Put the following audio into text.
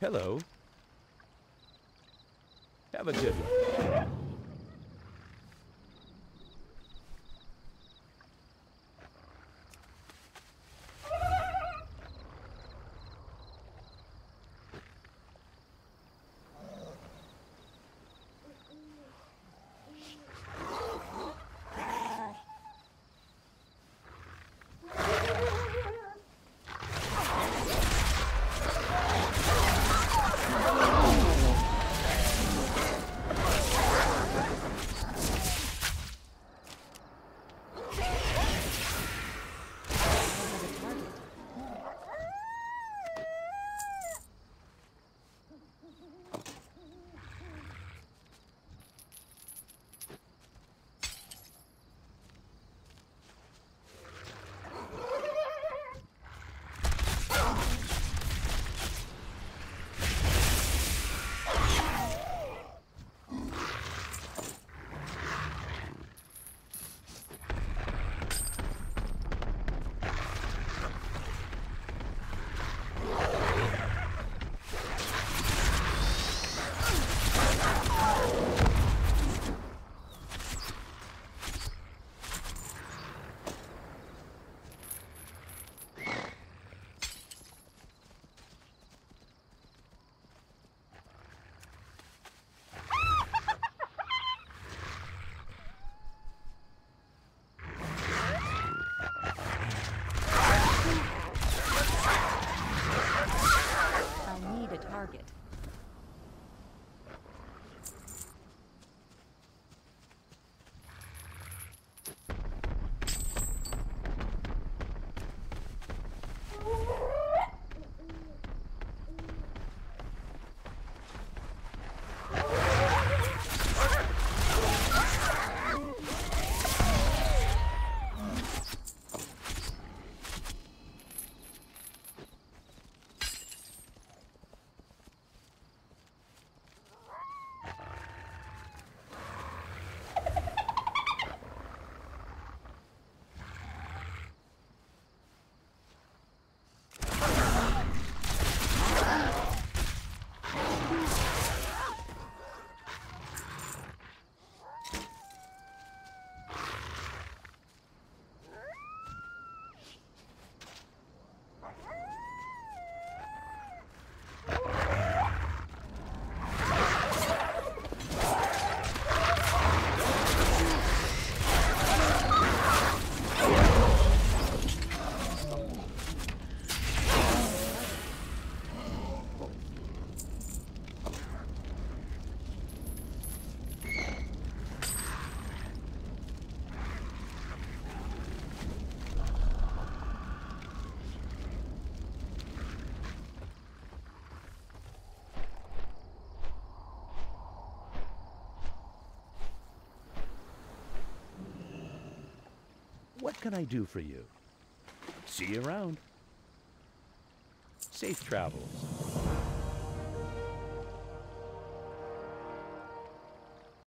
Hello. Have a good one. I need a target. What can I do for you? See you around. Safe travels.